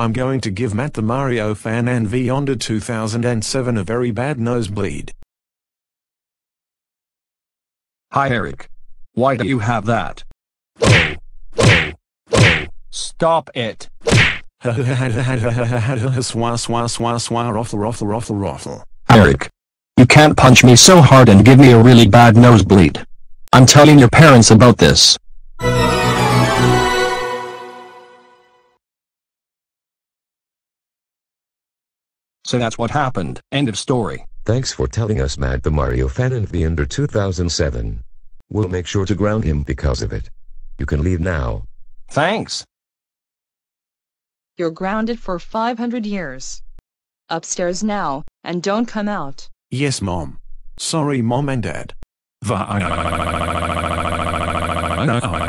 I'm going to give Matt the Mario fan and Vyonder 2007 a very bad nosebleed. Hi Aric. Why do you have that? Oh, oh, oh, stop it. Ruffle ruffle ruffle ruffle. Aric. You can't punch me so hard and give me a really bad nosebleed. I'm telling your parents about this. So that's what happened. End of story. Thanks for telling us Matt the Mario fan and Vyonder 2007. We'll make sure to ground him because of it. You can leave now. Thanks. You're grounded for 500 years. Upstairs now, and don't come out. Yes mom. Sorry mom and dad. Vi-